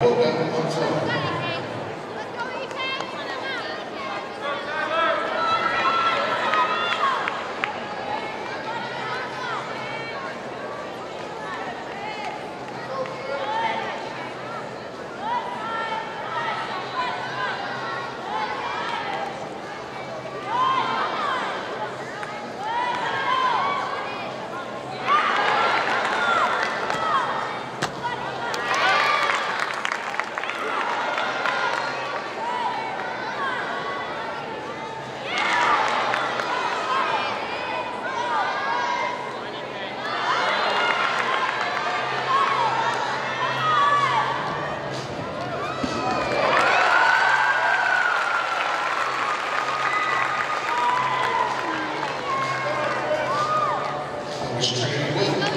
One time. was trained with